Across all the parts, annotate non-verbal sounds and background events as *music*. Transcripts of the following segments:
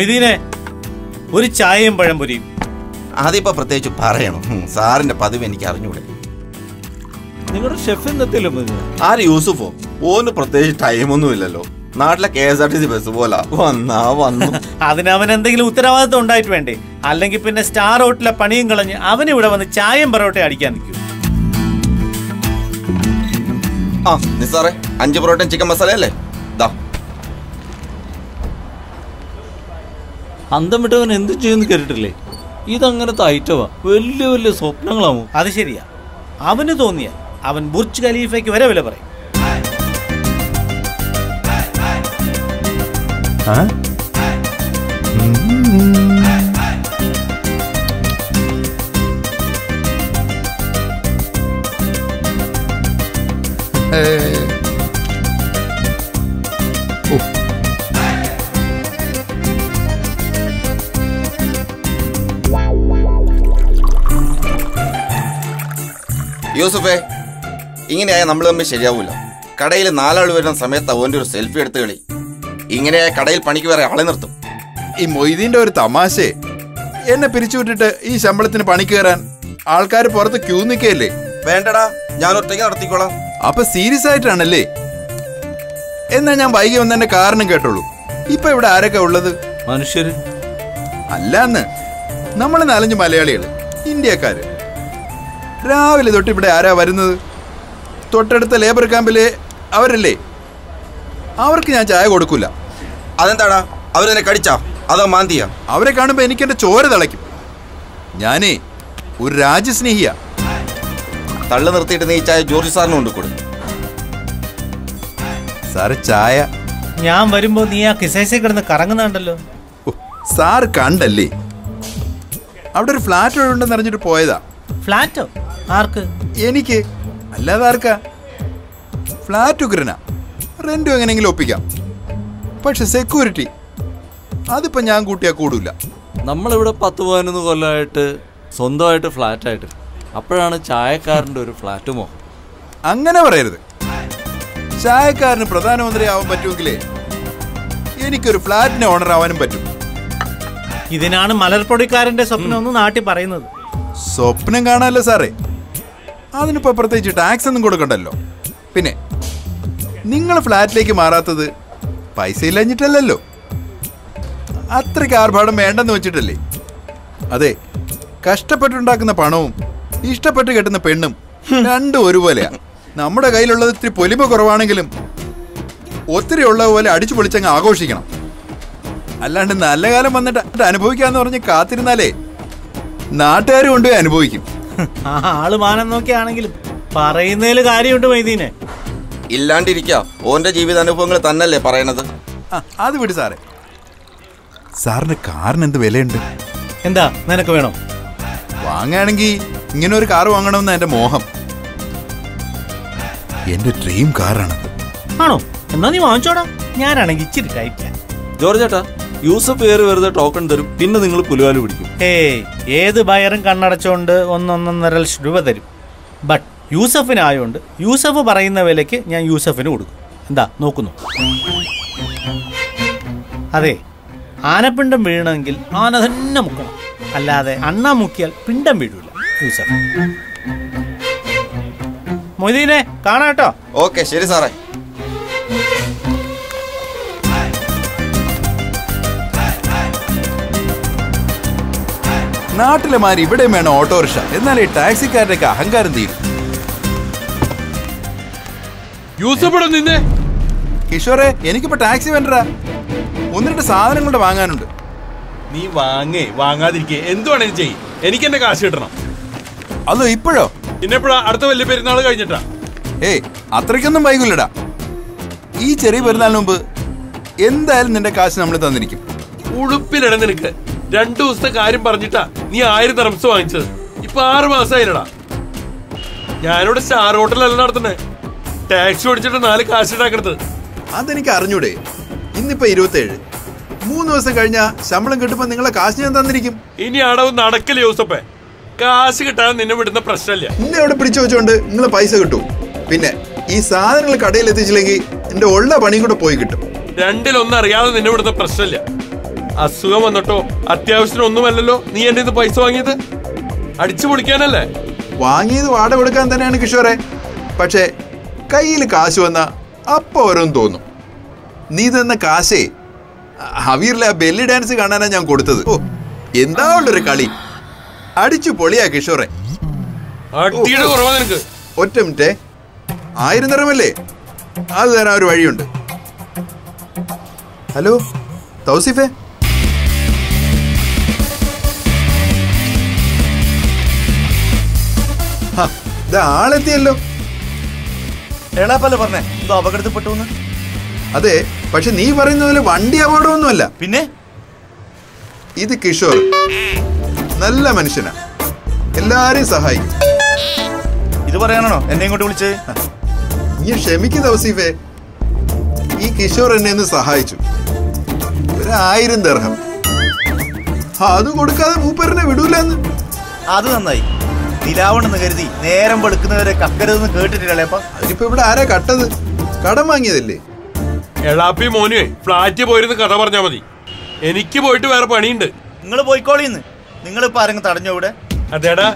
മൊയ്തീനെ ഒരു ചായയും പഴംപൊരിയും അതിപ്പോ പ്രത്യേകിച്ച് പറയണം. സാറിന്റെ പതിവ് എനിക്ക് അറിഞ്ഞൂടെ. നിങ്ങളുടെ ഷെഫ് ആര് യൂസുഫോ? ഓന് പ്രത്യേകിച്ച് ടൈമൊന്നും ഇല്ലല്ലോ. നാട്ടിലെ K S R T C bus പോലെ. വന്നാ വന്നു. *laughs* അതിനവൻ എന്തെങ്കിലും ഉത്തരവാദിത്വം ഉണ്ടായിട്ട് വേണ്ടേ? അല്ലെങ്കിൽ പിന്നെ സ്റ്റാർ ഹോട്ടലിലെ പണിയും കളഞ്ഞ് അവൻ ഇവിടെ വന്ന് ചായയും പൊറോട്ടയും അടിക്കാൻ നിൽക്കും. ആ നിസാറേ അഞ്ച് പൊറോട്ടയും ചിക്കൻ മസാല അല്ലേ അന്തം വിട്ടവൻ എന്ത് ചെയ്യുമെന്ന് കേട്ടിട്ടില്ലേ? ഇതങ്ങനത്തെ തൈറ്റവ വലിയ വലിയ സ്വപ്നങ്ങളാവും അത് ശരിയാ. അവന് തോന്നിയ അവൻ ബുർജ് ഖലീഫയ്ക്ക് വരെ വില പറയും. യൂസുഫേ ഇങ്ങനെയായ നമ്മൾ തമ്മിൽ ശരിയാവൂല. കടയിൽ നാലാൾ വരുന്ന സമയത്ത് ഓന്റെ ഒരു സെൽഫി എടുത്ത് കളി. ഇങ്ങനെയായ കടയിൽ പണിക്ക് വേറെ ആളെ നിർത്തും. ഈ മൊയ്തീന്റെ ഒരു തമാശേ. എന്നെ പിരിച്ചു വിട്ടിട്ട് ഈ ശമ്പളത്തിന് പണിക്ക് കയറാൻ ആൾക്കാർ പുറത്ത് ക്യൂ നിൽക്കയല്ലേ? വേണ്ടടാ ഞാൻ ഒറ്റയ്ക്ക് നടത്തിക്കോളാം. അപ്പൊ സീരിയസ് ആയിട്ടാണല്ലേ? എന്നാ ഞാൻ വൈകി വന്നതിന്റെ കാരണം കേട്ടോളൂ. ഇപ്പൊ ഇവിടെ ആരൊക്കെ ഉള്ളത്? മനുഷ്യര്. അല്ലാന്ന്. നമ്മൾ നാലഞ്ച് മലയാളികൾ ഇന്ത്യക്കാര്. രാവിലെ തൊട്ട് ഇവിടെ ആരാ വരുന്നത്? തൊട്ടടുത്ത ലേബർ ക്യാമ്പിലെ അവരല്ലേ? അവർക്ക് ഞാൻ ചായ കൊടുക്കൂല. അതെന്താടാ? അവരെന്നെ കടിച്ചാ? അതോ മാന്തിയാ? അവരെ കാണുമ്പോൾ എനിക്ക് എന്റെ ചോര തിളയ്ക്കും. ഞാനേ ഒരു രാജ്യസ്നേഹിയാ. തള്ളു നിർത്തിയിട്ട് നീ ചായ ജോർജ് സാറിന് കൊണ്ട് കൊടു സാറ് ചായ. ഞാൻ വരുമ്പോ നീ ആ കിസൈസെ കിടന്ന് കറങ്ങുന്നുണ്ടല്ലോ. സാർ കണ്ടല്ലേ? അവിടെ ഒരു ഫ്ലാറ്റ് ഉണ്ടെന്ന് അറിഞ്ഞിട്ട് പോയതാ. ഫ്ലാറ്റോ? ആർക്ക്? എനിക്ക്. അല്ലാതെ ആർക്കാ? ഫ്ലാറ്റ് ഉഗ്രനാ. റെന്റും എങ്ങനെയെങ്കിലും ഒപ്പിക്കാം. പക്ഷെ സെക്യൂരിറ്റി അതിപ്പോ ഞാൻ കൂട്ടിയാ കൂടില്ല നമ്മളിവിടെ പത്ത് പതിനൊന്ന് കൊല്ലമായിട്ട് സ്വന്തമായിട്ട് ഫ്ലാറ്റായിട്ട് അപ്പോഴാണ് ചായക്കാരന്റെ ഒരു ഫ്ലാറ്റ് മോഹം. അങ്ങനെ പറയരുത്. ചായക്കാരന് പ്രധാനമന്ത്രി ആവാൻ പറ്റുമെങ്കിലേ എനിക്കൊരു ഫ്ലാറ്റിന് ഓണർ ആവാനും പറ്റും. ഇതിനാണ് മലർപ്പൊടിക്കാരന്റെ സ്വപ്നം ഒന്ന് നാട്ടി പറയുന്നത്. സ്വപ്നം കാണാമല്ലോ സാറേ. അതിനിപ്പോ പ്രത്യേകിച്ച് ടാക്സ് ഒന്നും കൊടുക്കണ്ടല്ലോ. പിന്നെ നിങ്ങൾ ഫ്ലാറ്റിലേക്ക് മാറാത്തത് പൈസ ഇല്ലഞ്ഞിട്ടല്ലല്ലോ. അത്രയ്ക്ക് ആർഭാടം വേണ്ടെന്ന് വെച്ചിട്ടല്ലേ. അതെ കഷ്ടപ്പെട്ടുണ്ടാക്കുന്ന പണവും ഇഷ്ടപ്പെട്ട് കെട്ടുന്ന പെണ്ണും രണ്ടും ഒരുപോലെയാ. നമ്മുടെ കയ്യിലുള്ളത് ഇത്തിരി പൊലിമ കുറവാണെങ്കിലും ഒത്തിരി ഉള്ള പോലെ അടിച്ചു പൊളിച്ചങ്ങ് ആഘോഷിക്കണം. അല്ലാണ്ട് നല്ല കാലം വന്നിട്ട് അനുഭവിക്കാന്ന് പറഞ്ഞ് കാത്തിരുന്നാലേ നാട്ടുകാർ കൊണ്ടുപോയി അനുഭവിക്കും. ആ ആൾ മാനം നോക്കിയാണെങ്കിലും പറയുന്നതിൽ കാര്യമുണ്ട് മൈദീനെ. ഇല്ലാണ്ടിരിക്ക. ഓന്റെ ജീവിതാനുഭവങ്ങൾ തന്നല്ലേ പറയണത്. ആ, അത് വിട് സാറേ. സാറിന് കാറിന് എന്ത് വിലയുണ്ട്? എന്താ നിനക്ക് വേണം? വാങ്ങുകയാണെങ്കിൽ ഇങ്ങനെ ഒരു കാർ വാങ്ങണമെന്ന് എന്റെ മോഹം. എന്റെ ഡ്രീം കാറാണ് ആണോ? എന്നാ നീ വാങ്ങിച്ചോടാ. ഞാനാണെങ്കിൽ ഇച്ചിരി ടൈറ്റാ ജോർജ് ചേട്ടാ യൂസഫ് കയറി വെറുതെ ടോക്കൺ തരും പിന്നെ നിങ്ങൾ പുലുവാൽ പിടിക്കും. ഏയ് ഏത് ബയറും കണ്ണടച്ചുകൊണ്ട് ഒന്നൊന്നൊന്നര ലക്ഷം രൂപ തരും. ബട്ട് യൂസഫിനായോണ്ട് യൂസഫ് പറയുന്ന വിലയ്ക്ക് ഞാൻ യൂസഫിന് കൊടുക്കും. എന്താ? നോക്കുന്നു. അതെ ആനപ്പിണ്ടം വീഴണമെങ്കിൽ ആന തന്നെ മുക്കണം. അല്ലാതെ അണ്ണ മുക്കിയാൽ പിണ്ടം വീഴൂല യൂസഫ്. മൊയ്തീനെ കാണാട്ടോ ഓക്കെ ശരി സാറേ. നാട്ടിലെ മാതിരി ഇവിടെ വേണം ഓട്ടോറിക്ഷ. എന്നാലേ ടാക്സിക്കാരുടെയൊക്കെ അഹങ്കാരം തീരും. യൂസഫ് നിന്നെ? കിഷോറെ എനിക്കിപ്പോ ടാക്സി വേണ്ടടാ. ഒന്ന് രണ്ട് സാധനങ്ങളുടെ വാങ്ങാനുണ്ട്. നീ വാങ്ങേ വാങ്ങാതിരിക്കേ. എന്ത് വേണേലും ചെയ്യ്. എനിക്ക് എന്റെ കാശ് കിട്ടണം. അതോ ഇപ്പോഴോ? പിന്നെപ്പോഴാ അടുത്ത വലിയ പെരുന്നാൾ കഴിഞ്ഞിട്ടാ? ഏയ് അത്രയ്ക്കൊന്നും വൈകില്ലടാ. ഈ ചെറിയ പെരുന്നാളിന് മുമ്പ് എന്തായാലും നിന്റെ കാശ് നമ്മൾ തന്നിരിക്കും. ഉളുപ്പിലിട നിനക്ക്. രണ്ടു ദിവസത്തെ കാര്യം പറഞ്ഞിട്ടാ നീ ആയിരം തെറംസ് വാങ്ങിച്ചത്. ഇപ്പൊ ആറ് മാസമായില്ലടാ ഞാനിവിടെ സ്റ്റാർ ഹോട്ടലല്ല നടത്തണേ ടാക്സി ഓടിച്ചിട്ട് നാല് കാശ് ഉണ്ടാക്കണത്. അതെനിക്ക് അറിഞ്ഞൂടെ. ഇന്നിപ്പോ ഇരുപത്തേഴ്. മൂന്ന് ദിവസം കഴിഞ്ഞാ ശമ്പളം കിട്ടുമ്പോ നിങ്ങളെ കാശ് ഞാൻ തന്നിരിക്കും. ഇനി അടവ് നടക്കില്ല യൂസപ്പേ. കാശ് കിട്ടാൻ നിന്നെ വിടുന്ന പ്രശ്നമില്ല. നിന്നെ അവിടെ പിടിച്ചു വെച്ചോണ്ട് നിങ്ങളെ പൈസ കിട്ടും. പിന്നെ ഈ സാധനങ്ങൾ കടയിൽ എത്തിച്ചില്ലെങ്കിൽ എന്റെ ഉള്ള പണിയും കൂടെ പോയി കിട്ടും. രണ്ടിലൊന്നും അറിയാതെ നിന്നെ വിടുന്ന പ്രശ്നമില്ല. അസുഖം വന്നിട്ടോ? അത്യാവശ്യത്തിന് ഒന്നുമല്ലല്ലോ. നീ എന്റെ ഇത് പൈസ വാങ്ങിയത്? അടിച്ചു പൊളിക്കാനല്ലേ? വാങ്ങിയത് വാട കൊടുക്കാൻ തന്നെയാണ് കിഷോറെ. പക്ഷേ കയ്യിൽ കാശ് വന്ന അപ്പൊ ഓരോന്ന് തോന്നും. നീ തന്ന കാശേ ഹവീറിലെ ആ ബെല്ലി ഡാൻസ് കാണാനാ ഞാൻ കൊടുത്തത്. ഓ എന്താ ഉള്ളൊരു കളി? അടിച്ചു പൊളിയാ കിഷോറെ. ഒറ്റ മിനിറ്റേ. ആയിരം നിറമല്ലേ? അത് തരാൻ ഒരു വഴിയുണ്ട്. ഹലോ തൗസിഫേ? ആളെത്തിയല്ലോ. എളാപ്പല്ലേ പറഞ്ഞേ എന്തോ അപകടത്തിൽപ്പെട്ടു അതെ പക്ഷെ നീ പറയുന്ന പോലെ വണ്ടി അപകടമൊന്നുമല്ല. പിന്നെ? ഇത് കിഷോർ. നല്ല മനുഷ്യനാ. എല്ലാരെയും സഹായിക്കും. ഇത് പറയാനാണോ? എന്നെ ഇങ്ങോട്ട് വിളിച്ചേ? നീ ക്ഷമിക്കുന്ന ഔസീഫേ ഈ കിഷോർ എന്നെ ഒന്ന് സഹായിച്ചു. ഒരു ആയിരം ദർഹം അത് കൊടുക്കാതെ മൂപ്പരനെ വിടൂലെന്ന് അത് നന്നായി. നിലാവണെന്ന് കരുതി നേരം വെളുക്കുന്നവരെ കക്കരുതെന്ന് കേട്ടിട്ടില്ലപ്പ അതിനിപ്പോ ഇവിടെ ആരാ കട്ടത്? കടം വാങ്ങിയതല്ലേ? എളാപ്പി മോനുവേ ഫ്ലാറ്റിൽ പോയിരുന്ന് കഥ പറഞ്ഞാ മതി. എനിക്ക് പോയിട്ട് വേറെ പണിയുണ്ട്. നിങ്ങൾ പോയിക്കോളിന്ന്. നിങ്ങൾ ആരെങ്കിലും തടഞ്ഞോ ഇവിടെ? അതേടാ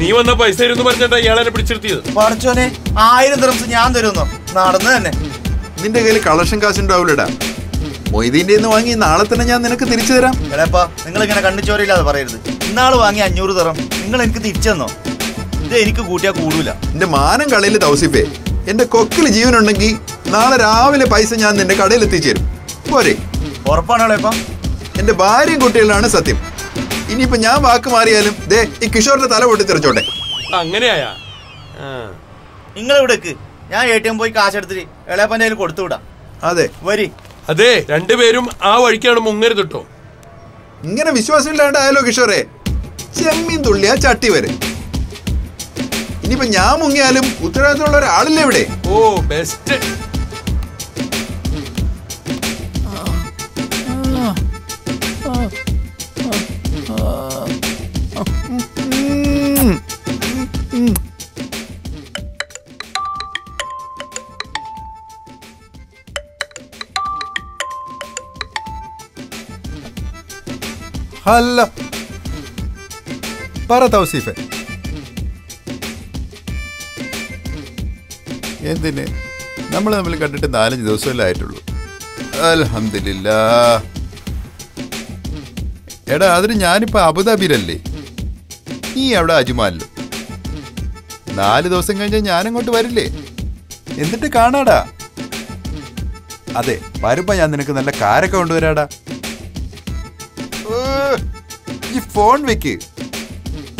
നീ വന്ന പൈസ ഇരുന്ന് പറഞ്ഞാ ഇയാളെ പിടിച്ചിരുത്തിയത്. പടച്ചോനെ ആയിരം ദിവസം ഞാൻ തരുന്നോ നടന്നു തന്നെ. നിന്റെ കയ്യിൽ കളക്ഷൻ കാശ് ഉണ്ടാവില്ലടാ മൊയ്തീന്റെ നിന്ന് വാങ്ങി നാളെ തന്നെ ഞാൻ നിനക്ക് തിരിച്ചു തരാം. എടാപ്പാ നിങ്ങൾ ഇങ്ങനെ കണ്ണിച്ചോരയില്ലാതെ പറയരുത്. ഇന്നാൾ വാങ്ങി അഞ്ഞൂറ് തരം നിങ്ങൾ എനിക്ക് തിരിച്ചു തന്നോ? ഇത് എനിക്ക് കൂട്ടിയാ കൂടൂല. എന്റെ മാനം കളയിൽ തൗസിഫേ എന്റെ കൊക്കിൽ ജീവനുണ്ടെങ്കിൽ നാളെ രാവിലെ പൈസ ഞാൻ നിന്റെ കടയിൽ എത്തിച്ചേരും പോരെ ഉറപ്പാണല്ലോ ഇപ്പം? എന്റെ ഭാര്യയും കുട്ടികളാണ് സത്യം. ഇനിയിപ്പോ ഞാൻ വാക്ക് മാറിയാലും ദേ ഈ കിഷോറിന്റെ തല പൊട്ടിത്തെറിച്ചോട്ടെ. അങ്ങനെയായാ? ആ. നിങ്ങൾ ഇവിടേക്ക് ഞാൻ എ ടി എം പോയി കാശെടുത്തിട്ട് എളേപ്പന്റെ കയ്യിൽ കൊടുത്തുവിടാ അതെ. വരി. അതെ രണ്ടുപേരും ആ വഴിക്കാണ് മുങ്ങരുത് കേട്ടോ ഇങ്ങനെ വിശ്വാസമില്ലാണ്ടായാലോ കിഷോറെ? ചെമ്മീൻ തുള്ളിയാ ചട്ടി വരെ. ഇനിയിപ്പോ ഞാൻ മുങ്ങിയാലും ഉത്തരവാദിത്തമുള്ള ഒരാളില്ലേ ഇവിടെ? ഓ ബെസ്റ്റ് ഹലോ. പറ തൗസീഫെ. എന്തിന്? നമ്മൾ തമ്മിൽ കണ്ടിട്ട് നാലഞ്ച് ദിവസമല്ലേ ആയിട്ടുള്ളൂ. അലഹമില്ല എടാ അതിന് ഞാനിപ്പോ അബുദാബിയിലല്ലേ? നീ അവിടെ അജ്മാലിലും? നാല് ദിവസം കഴിഞ്ഞാൽ ഞാനങ്ങോട്ട് വരില്ലേ? എന്നിട്ട് കാണാടാ. അതെ വരുമ്പോ ഞാൻ നിനക്ക് നല്ല കാരൊക്കെ കൊണ്ടുവരാടാ. ഈ ഫോൺ വെക്ക്.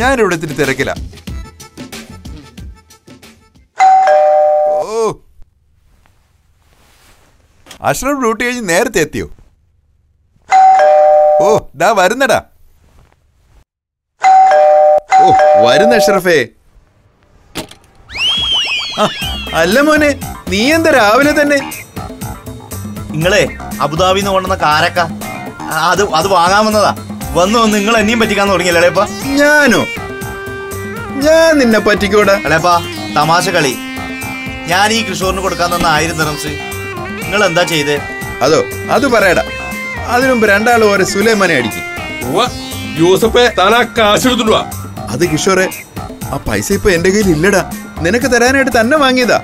ഞാനിവിടെ ഇത്തിരി തിരക്കില്ല അഷ്റഫ് ഡ്യൂട്ടി കഴിഞ്ഞ് നേരത്തെ എത്തിയോ? ഓ ദാ വരുന്നടാ. ഓ വരുന്ന അഷ്റഫേ. അല്ല മോനെ നീ എന്താ രാവിലെ തന്നെ? നിങ്ങളെ അബുദാബിന്ന് കൊണ്ടുവന്ന കാരക്ക. അത് അത് വാങ്ങാമെന്നതാ. വന്നു വന്ന് നിങ്ങൾ എന്നെയും പറ്റിക്കാൻ തുടങ്ങിയല്ലേ ഞാനോ? ഞാൻ നിന്നെ പറ്റിക്കൂടാ. അല്ലേപ്പാ തമാശ കളി. ഞാൻ ഈ കിഷോറിന് കൊടുക്കാൻ തന്ന ആയിരം ദിറംസ്. നിങ്ങൾ എന്താ ചെയ്തേ? അതോ അത് പറയടാ. അതിനുമുമ്പ് രണ്ടാളും ഓരോ സുലൈമാനെ അടിക്കും. യൂസഫേ കാശ് എടുത്തിട്ട് അത് കിഷോറെ ആ പൈസ ഇപ്പൊ എന്റെ കയ്യിൽ ഇല്ലടാ. നിനക്ക് തരാനായിട്ട് തന്നെ വാങ്ങിയതാ.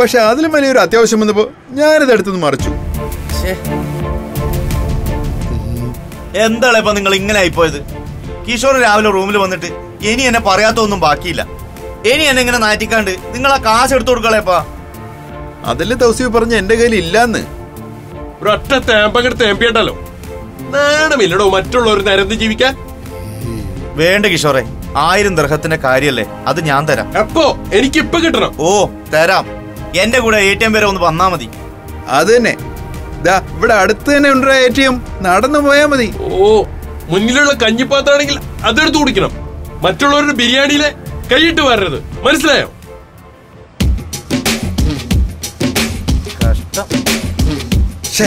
പക്ഷെ അതിലും വലിയൊരു അത്യാവശ്യം വന്നപ്പോ ഞാനിത് എടുത്തുനിന്ന് മറിച്ചു. എന്താണ് ഇപ്പൊ നിങ്ങൾ ഇങ്ങനെ ആയിപ്പോയത്? കിഷോർ രാവിലെ റൂമിൽ വന്നിട്ട് ഇനി എന്നെ പറയാത്തൊന്നും ബാക്കിയില്ല. ഇനി എന്നെ ഇങ്ങനെ നാറ്റിക്കാണ്ട് നിങ്ങൾ ആ കാശ് എടുത്തു കൊടുക്കളേപ്പാ അതല്ലേ തൗസീഫ് പറഞ്ഞ എന്റെ കയ്യിൽ ഇല്ലാന്ന്? ഒരൊറ്റ തേമ്പങ്ങട് തേമ്പിയട്ടല്ലോ നാണമില്ലടോ മറ്റുള്ളവർ നിരന്ന് ജീവിക്കാൻ. വേണ്ട കിഷോറെ ആയിരം ദർഹത്തിന്റെ കാര്യല്ലേ അത് ഞാൻ തരാം. എപ്പോ? എനിക്ക് ഇപ്പൊ കിട്ടണം. ഓ തരാം. എന്റെ കൂടെ എ ടി എം വരെ ഒന്ന് വന്നാ മതി. അത് തന്നെ ദാ ഇവിടെ അടുത്ത് തന്നെ ഉണ്ട് എ ടി എം നടന്നു പോയാ മതി. ഓ മുന്നിലുള്ള കഞ്ഞിപ്പാത്താണെങ്കിൽ അതെടുത്ത് കുടിക്കണം. മറ്റുള്ളവരുടെ ബിരിയാണിയിലെ കൈയിട്ട് വരരുത്. മനസ്സിലായോ? ഓ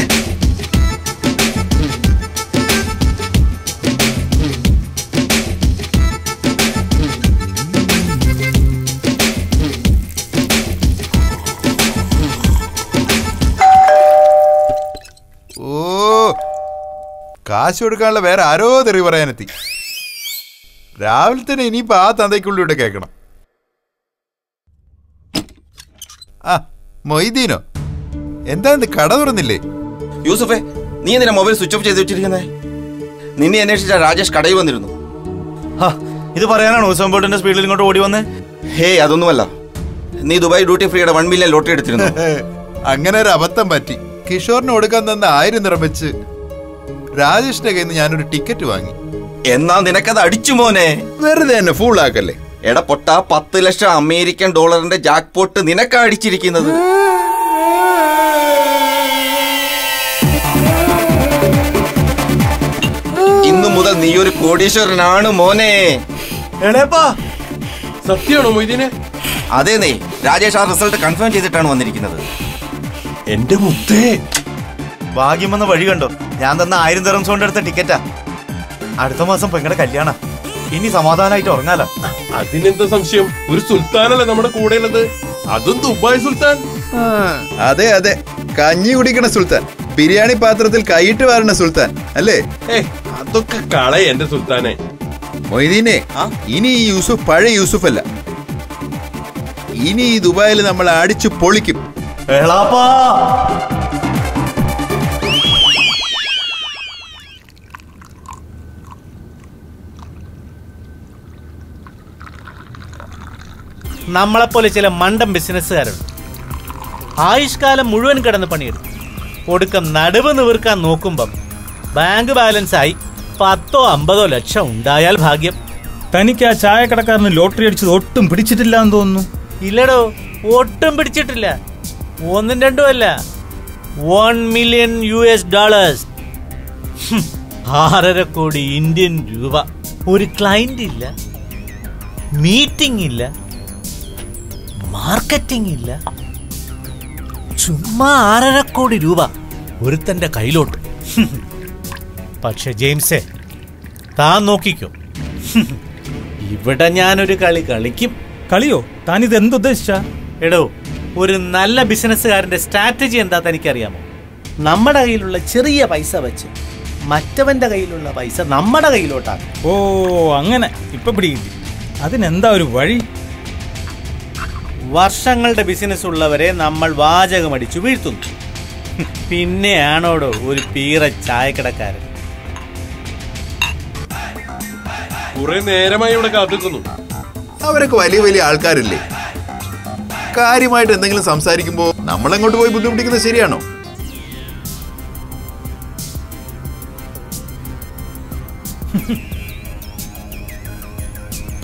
കാശ് കൊടുക്കാനുള്ള വേറെ ആരോ തെറി പറയാനെത്തി. രാവിലെ തന്നെ ഇനിയിപ്പോ ആ തന്തയ്ക്കുള്ളിലൂടെ കേൾക്കണം. ആ മൊയ്തീനോ? എന്താ കട തുറന്നില്ലേ? യൂസഫേ നീ എന്തിനാ മൊബൈൽ സ്വിച്ച് ഓഫ് ചെയ്ത് വെച്ചിരിക്കുന്നേ? നിന്നെ അന്വേഷിച്ച രാജേഷ് കടയിൽ വന്നിരുന്നു. ഹാ, ഇത് പറയാനാണോ ഉത്സവം ബോട്ടിന്റെ സ്പീഡിൽ ഇങ്ങോട്ട് ഓടി വന്നേ? ഹേ അതൊന്നുമല്ല. നീ ദുബായ് ഡ്യൂട്ടി ഫ്രീയുടെ വൺ മില്യൺ ലോട്ടറി എടുത്തിരുന്നു. അങ്ങനെ ഒരു അബദ്ധം പറ്റി. കിഷോറിന് കൊടുക്കാൻ തന്ന ആയിരം നിർമ്മിച്ച് രാജേഷിന്റെ കയ്യിൽ നിന്ന് ഞാനൊരു ടിക്കറ്റ് വാങ്ങി. എന്നാ നിനക്കത് അടിച്ചു മോനെ. വെറുതെ എന്നെ ഫൂൾ ആക്കല്ലേ? എടാ പൊട്ട പത്ത് ലക്ഷം അമേരിക്കൻ ഡോളറിന്റെ ജാക്ക്പോട്ട് നിനക്കാ അടിച്ചിരിക്കുന്നത്. ഇന്നു മുതൽ നീ ഒരു കോടീശ്വരനാണ് മോനെ. എണേപ്പാ സത്യമാണോ മൊയ്തീനെ? അതെ നീ രാജേഷ് ആ റിസൾട്ട് കൺഫേം ചെയ്തിട്ടാണ് വന്നിരിക്കുന്നത്. എന്റെ മുത്തേ. ഭാഗ്യം വന്ന വഴി കണ്ടോ? ഞാൻ തന്ന ആയിരം തരം കൊണ്ട് എടുത്ത ടിക്കറ്റാ അടുത്ത മാസം പെങ്ങളുടെ കല്യാണ. ഇനി സമാധാനമായിട്ട് ഉറങ്ങാലോ. അതിനെന്താ സംശയം? ഒരു സുൽത്താനല്ലേ നമ്മുടെ കൂടെ ഉള്ളത് അതും ദുബായ് സുൽത്താൻ. അതെ അതെ. കഞ്ഞി കുടിക്കണ സുൽത്താൻ. ബിരിയാണി പാത്രത്തിൽ കൈയിട്ട് വാരണ സുൽത്താൻ. അല്ലേ? അതൊക്കെ കളയ എന്റെ സുൽത്താനെ. മൊയ്തീനെ ഇനി ഈ യൂസുഫ് പഴയ യൂസുഫ് അല്ല ഇനി ഈ ദുബായിൽ നമ്മൾ അടിച്ചു പൊളിക്കും. നമ്മളെ നമ്മളെപ്പോലെ ചില മണ്ടം ബിസിനസ്സുകാരുണ്ട്. ആയുഷ്കാലം മുഴുവൻ കിടന്ന് പണിയെടുക്കും. ഒടുക്കം നടുവ് നിവർക്കാൻ നോക്കുമ്പം ബാങ്ക് ബാലൻസ് ആയി പത്തോ അമ്പതോ ലക്ഷം ഉണ്ടായാൽ ഭാഗ്യം. തനിക്ക് ആ ചായക്കടക്കാരന് ലോട്ടറി അടിച്ചത് ഒട്ടും പിടിച്ചിട്ടില്ല എന്ന് തോന്നുന്നു. ഇല്ലടോ ഒട്ടും പിടിച്ചിട്ടില്ല. ഒന്നും രണ്ടും അല്ല. One million U S dollars ആറര കോടി ഇന്ത്യൻ രൂപ. ഒരു ക്ലയന്റ് ഇല്ല. മീറ്റിംഗ് ഇല്ല. മാർക്കറ്റിംഗ് ഇല്ല. ചുമ്മാ ആറര കോടി രൂപ ഒരുത്തന്റെ കയ്യിലോട്ട്. പക്ഷെ ജെയിംസേ താൻ നോക്കിക്കോ. ഇവിടെ ഞാനൊരു കളി കളിക്കും. കളിയോ? താൻ ഇത് എന്തുദ്ദേശിച്ച? എടോ ഒരു നല്ല ബിസിനസ്സുകാരന്റെ സ്ട്രാറ്റജി എന്താ തനിക്കറിയാമോ നമ്മുടെ കയ്യിലുള്ള ചെറിയ പൈസ വെച്ച് മറ്റവന്റെ കയ്യിലുള്ള പൈസ നമ്മുടെ കയ്യിലോട്ടാണ് ഓ അങ്ങനെ. ഇപ്പൊ പിടികിട്ടി. അതിനെന്താ ഒരു വഴി? വർഷങ്ങളുടെ ബിസിനസ് ഉള്ളവരെ നമ്മൾ വാചകമടിച്ചു വീഴ്ത്തുന്നു. പിന്നെയാണോടോ ഒരു പീറ ചായക്കടക്കാരൻ. കുറെ നേരമായി ഇവിടെ കാത്തിക്കുന്നു അവരൊക്കെ വലിയ വലിയ ആൾക്കാരില്ലേ? കാര്യമായിട്ട് എന്തെങ്കിലും സംസാരിക്കുമ്പോ നമ്മളെങ്ങോട്ട് പോയി ബുദ്ധിമുട്ടിക്കുന്നത് ശരിയാണോ?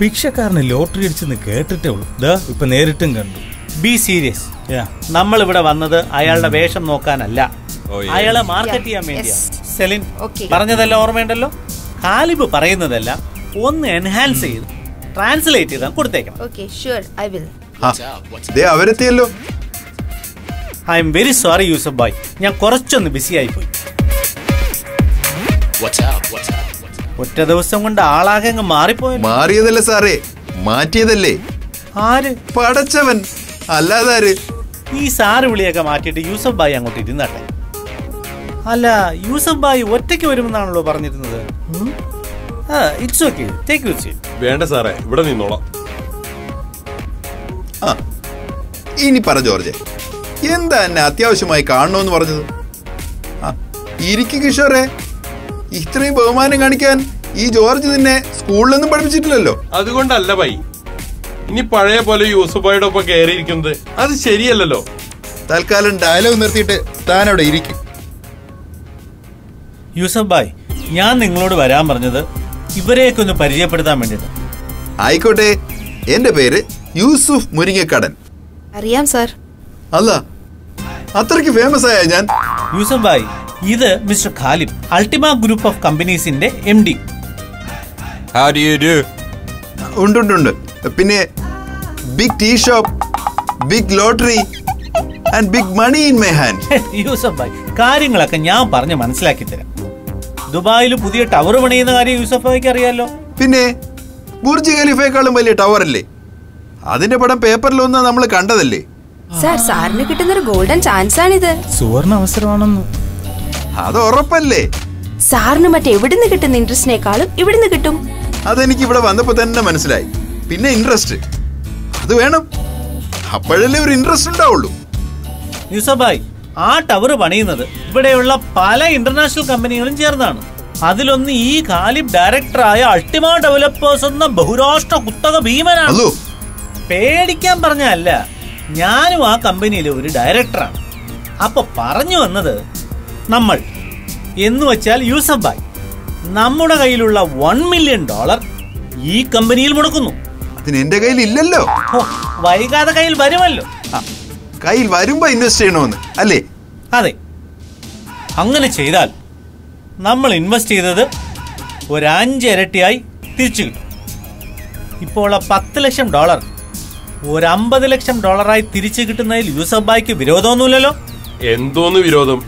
ഭിക്ഷക്കാരന് ലോട്ടറി അടിച്ചെന്ന് കേട്ടിട്ടേ ഉള്ളൂ. ദാ ഇപ്പൊ നേരിട്ടും കണ്ടു. Be serious. നമ്മൾ ഇവിടെ വന്നത് അയാളുടെ വേഷം നോക്കാനല്ല. Oh, അയാളെ മാർക്കറ്റ് ചെയ്യാൻ വേണ്ടിയാ. സെലിൻ പറഞ്ഞതല്ല പറഞ്ഞതെല്ലാം ഓർമ്മയുണ്ടല്ലോ? കാലിബ് പറയുന്നതെല്ലാം ഒന്ന് എൻഹാൻസ് ചെയ്ത് ട്രാൻസ്ലേറ്റ് ചെയ്താൽ കൊടുത്തേക്കണം. Okay, sure, I will. ആ, ദേ അവരെത്തിയല്ലോ. I am very sorry Yusuf bhai ഞാൻ കുറച്ചൊന്ന് ബിസി ആയിപ്പോയി ഒറ്റ ദിവസം കൊണ്ട് ആളാകെ അങ്ങ് മാറിപ്പോയി. മാറിയതല്ലേ സാറേ? മാറ്റിയതല്ലേ? ആര്? പടച്ചവൻ. അല്ലാതാര് ഈ സാറ് വിളിയൊക്കെ മാറ്റിയിട്ട് യൂസഫ് ബായ് അങ്ങോട്ട് ഇരുന്നാട്ടെ. അല്ല യൂസഫ് ബായ് ഒറ്റയ്ക്ക് വരുമെന്നാണല്ലോ പറഞ്ഞിരുന്നത്. It's okay take you seat വേണ്ട സാറേ ഇവിടെ നിന്നോളാം. ആ ഇനി പറ ജോർജ്. എന്താ എന്നെ അത്യാവശ്യമായി കാണണമെന്ന് പറഞ്ഞത്? ആ ഇരിക്കു കിഷോറെ. ഇത്രയും ബഹുമാനം കാണിക്കാൻ ഈ ജോർജ് നിന്നെ സ്കൂളിലൊന്നും പഠിപ്പിച്ചിട്ടില്ലല്ലോ. അതുകൊണ്ടല്ല ബൈ. ഇനി പഴയ പോലെ യൂസുഫായുടെ ഒപ്പം കയറിയിരിക്കുന്നത് അത് ശരിയല്ലല്ലോ. തൽക്കാലം ഡയലോഗ് നിർത്തിയിട്ട് താൻ അവിടെ ഇരിക്കും. യൂസഫ് ബായ് ഞാൻ നിങ്ങളോട് വരാൻ പറഞ്ഞത് ഇവരെയൊക്കെ ഒന്ന് പരിചയപ്പെടുത്താൻ വേണ്ടിട്ട് ആയിക്കോട്ടെ. എന്റെ പേര് യൂസുഫ് മുരിങ്ങക്കടൻ. അറിയാം സാർ. അല്ല അത്രയ്ക്ക് ഫേമസ് ആയ ഞാൻ. യൂസഫ് ഭായ് ഇത് mister Khalib Ultima group of കമ്പനീസിന്റെ M D. How do you do? ഉണ്ടുണ്ടുണ്ട് പിന്നെ big tea shop big lottery and big money in my hand Yusuf bhai കാര്യങ്ങളൊക്കെ ഞാൻ പറഞ്ഞ് മനസ്സിലാക്കി തരാം. ദുബായിൽ പുതിയ ടവർ പണിയുന്ന കാര്യം യൂസഫ് ബായ്ക്ക് അറിയാലോ. പിന്നെ ബുർജ് ഖലീഫയെക്കാളും വലിയ ടവർ അല്ലേ അതിന്റെ പടം പേപ്പറിലൊന്നും നമ്മൾ കണ്ടതല്ലേ? സാർ സാറിന് കിട്ടുന്ന ഒരു ഗോൾഡൻ ചാൻസ് ആണിത് സുവർണ അവസരമാണെന്ന്. അത് ഉറപ്പല്ലേ? സാറിന് മറ്റെവിടുന്ന് കിട്ടുന്ന ഇൻട്രസ്റ്റിനേക്കാളും ഇവിടുന്ന് കിട്ടും. അതെനിക്ക് ഇവിടെ വന്നപ്പോ തന്നെ മനസ്സിലായി. പിന്നെ ഇൻട്രസ്റ്റ് അത് വേണം. അപ്പോഴല്ലേ ഒരു ഇൻട്രസ്റ്റ് ഉണ്ടാവുള്ളൂ. യൂസഫായി ആ ടവർ പണിയുന്നത് ഇവിടെയുള്ള പല ഇന്റർനാഷണൽ കമ്പനികളും ചേർന്നാണ്. അതിലൊന്ന് ഈ ഖാലിബ് ഡയറക്ടറായ അൾട്ടിമ ഡെവലപ്പേഴ്സ് എന്ന ബഹുരാഷ്ട്ര കുത്തക ഭീമനാണ്. പേടിക്കാൻ പറഞ്ഞല്ല ഞാനും ആ കമ്പനിയിലെ ഒരു ഡയറക്ടറാണ്. അപ്പൊ പറഞ്ഞു വന്നത് നമ്മൾ എന്ന് വെച്ചാൽ യൂസഫ് ബായ് നമ്മുടെ കയ്യിലുള്ള വൺ മില്യൺ ഡോളർ ഈ കമ്പനിയിൽ മുടക്കുന്നു. അതിന് എന്റെ കയ്യിൽ ഇല്ലല്ലോ. വൈകാതെ കയ്യിൽ വരുമല്ലോ. കയ്യിൽ വരുമ്പോ ഇൻവെസ്റ്റ് ചെയ്യണമെന്ന് അല്ലേ? അതെ. അങ്ങനെ ചെയ്താൽ നമ്മൾ ഇൻവെസ്റ്റ് ചെയ്തത് ഒരു അഞ്ച് ഇരട്ടിയായി തിരിച്ചു കിട്ടും. ഇപ്പോൾ ആ പത്ത് ലക്ഷം ഡോളർ ഒരു അമ്പത് ലക്ഷം ഡോളറായി തിരിച്ചു കിട്ടുന്നതിൽ യൂസഫ് ബായ്ക്ക് വിരോധമൊന്നുമില്ലല്ലോ. എന്തോന്ന് വിരോധം?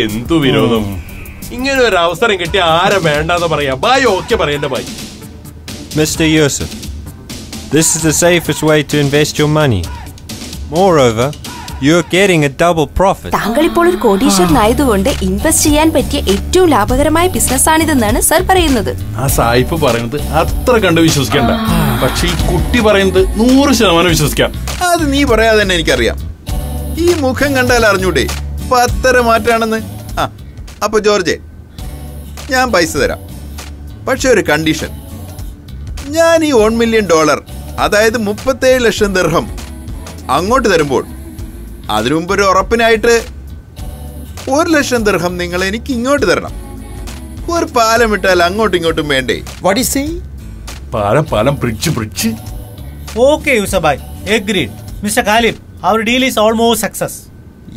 എന്തു വിരോധം? ഇങ്ങനെ ഒരു അവസരം കിട്ടിയ ആരെ വേണ്ടെന്ന് പറയാ? ബായ് ഓക്കെ പറയണ്ട bhai mister Yusuf this is the safest way to invest your money more money. Moreover, you're getting a double profit. താങ്കൾ ഇപ്പോൾ ഒരു കോടീശ്വരനായതുകൊണ്ട് ഇൻവെസ്റ്റ് ചെയ്യാൻ പറ്റിയ ഏറ്റവും ലാഭകരമായ ബിസിനസ് ആണിതെന്നാണ് സർ പറയുന്നത്. ആ സായിപ്പ് പറയുന്നത് അത്ര കണ്ട് വിശ്വസിക്കണ്ട. പക്ഷെ ഈ കുട്ടി പറയുന്നത് നൂറ് ശതമാനം വിശ്വസിക്കാം. അത് നീ പറയാതെ തന്നെ എനിക്കറിയാം. ഈ മുഖം കണ്ടാൽ അറിഞ്ഞൂടെ? പത്തര മാറ്റാണെന്ന്? ആ അപ്പൊ ജോർജെ ഞാൻ പൈസ തരാം. പക്ഷെ ഒരു കണ്ടീഷൻ ഞാൻ ഈ വൺ മില്യൺ ഡോളർ അതായത് മുപ്പത്തേഴ് ലക്ഷം ദർഹം അങ്ങോട്ട് തരുമ്പോൾ അതിനു മുമ്പ് ഒരു ഉറപ്പിനായിട്ട് ഒരു ലക്ഷം ദർഹം നിങ്ങൾ എനിക്ക് ഇങ്ങോട്ട് തരണം. ഒരു പാലം ഇട്ടാൽ അങ്ങോട്ടും ഇങ്ങോട്ടും വേണ്ടേ? Do you പാലം പാലം bridge bridge okay Yusuf bhai agreed mister Khalib our deal is almost success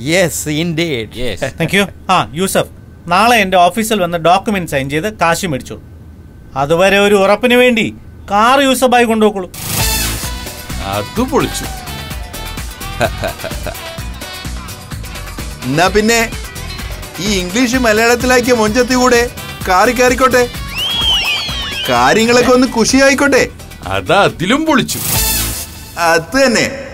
yes indeed yes thank you ആ യൂസഫ് നാളെ എന്റെ ഓഫീസിൽ വന്ന് ഡോക്യുമെന്റ് സൈൻ ചെയ്ത് കാശ് മേടിച്ചോളൂ അതുവരെ ഒരു ഉറപ്പിന് വേണ്ടി കാർ യൂസഫ് ബായ് കൊണ്ടുപോക്കുള്ളൂ അത് പൊളിച്ചു. *laughs* എന്നാ പിന്നെ ഈ ഇംഗ്ലീഷ് മലയാളത്തിലാക്കിയ മൊഞ്ചത്തി കൂടെ കാറി കയറിക്കോട്ടെ. കാര്യങ്ങളൊക്കെ ഒന്ന് കുഷിയായിക്കോട്ടെ. അതാ അതിലും പൊളിച്ചു. അത് തന്നെ.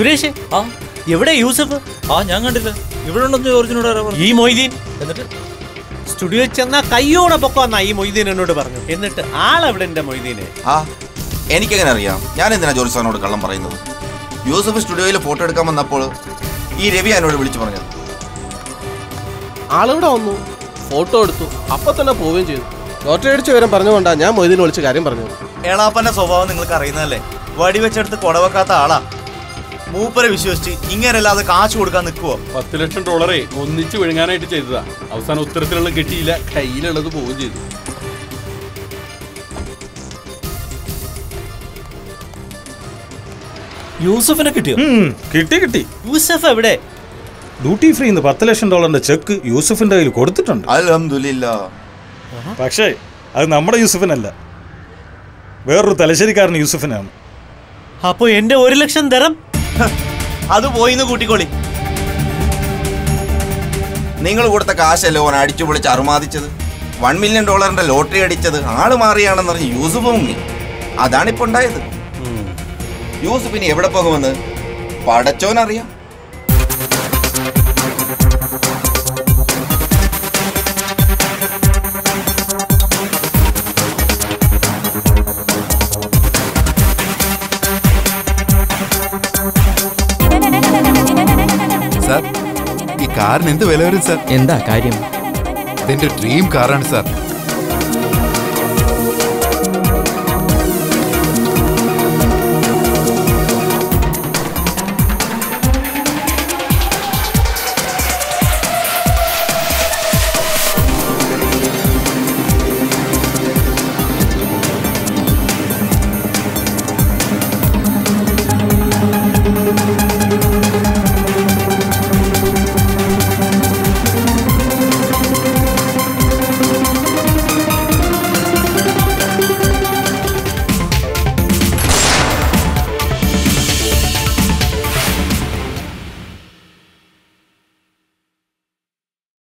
സുരേഷ്? ആ എവിടെ യൂസഫ്? ആ ഞാൻ കണ്ടില്ല. ഇവിടെ ഉണ്ടെന്ന് ജോർജിനോട് ആരാ പറഞ്ഞത്? ഈ മൊയ്തീൻ. എന്നിട്ട്? സ്റ്റുഡിയോ ചെന്നാ കയ്യോടെ പൊക്കോന്നാ ഈ മൊയ്തീൻ എന്നോട് പറഞ്ഞു. എന്നിട്ട് ആളെവിടെ എന്റെ മൊയ്തീനെ? ആ എനിക്കെങ്ങനെ അറിയാം? ഞാൻ എന്തിനാ ജോർജ് സാറിനോട് കള്ളം പറയുന്നത്? യൂസഫ് സ്റ്റുഡിയോയിൽ ഫോട്ടോ എടുക്കാൻ വന്നപ്പോൾ ഈ രവി എന്നോട് വിളിച്ചു പറഞ്ഞത്. ആളിവിടെ വന്നു? ഫോട്ടോ എടുത്തു. അപ്പൊ തന്നെ പോവുകയും ചെയ്തു. ലോട്ടറി അടിച്ച് വരാൻ പറഞ്ഞുകൊണ്ടാ ഞാൻ മൊയ്തീനെ വിളിച്ച് കാര്യം പറഞ്ഞു എളാപ്പന്റെ സ്വഭാവം നിങ്ങൾക്ക് അറിയുന്നതല്ലേ വടി വെച്ചെടുത്ത് കൊടവെക്കാത്ത ആളാ. മൂപ്പരെ വിശ്വസിച്ച് ഇങ്ങനല്ലാതെ കാശ് കൊടുക്കാൻ നിൽക്കുവോ പത്ത് ലക്ഷം ഡോളറെ ഒന്നിച്ച് വിഴുങ്ങാനായിട്ട് ചെയ്തതാ. അവസാനം ഉത്തരത്തിലുള്ള കിട്ടിയില്ല കയ്യിലുള്ളത് പോവുകയും ചെയ്തു. യൂസഫിനെ കിട്ടിയോ? കിട്ടി കിട്ടി. യൂസഫ് എവിടെ? ഡ്യൂട്ടി ഫ്രീ ഇന്ന് പത്ത് ലക്ഷം ഡോളറിന്റെ ചെക്ക് യൂസഫിന്റെ കയ്യിൽ കൊടുത്തിട്ടുണ്ട്. അലഹമില്ല പക്ഷേ അത് നമ്മുടെ യൂസഫിനല്ല. വേറൊരു തലശ്ശേരിക്കാരൻ യൂസഫിനാണ്. അപ്പൊ എന്റെ ഒരു ലക്ഷം തരം? അത് പോയിന്ന് കൂട്ടിക്കോളി. നിങ്ങൾ കൊടുത്ത കാശല്ലേ ഓൻ അടിച്ചു പൊളിച്ച് അറുമാദിച്ചത്? വൺ മില്യൺ ഡോളറിന്റെ ലോട്ടറി അടിച്ചത് ആൾ മാറിയാണെന്ന് പറഞ്ഞ് യൂസഫ് മുങ്ങി. അതാണിപ്പോ ഉണ്ടായത്. യൂസഫിന് എവിടെ പോകുമെന്ന്? പടച്ചോനറിയാം. കാറിന് എന്ത് വില വരും സാർ എന്താ കാര്യം? ഇതെന്റെ ഡ്രീം കാറാണ് സാർ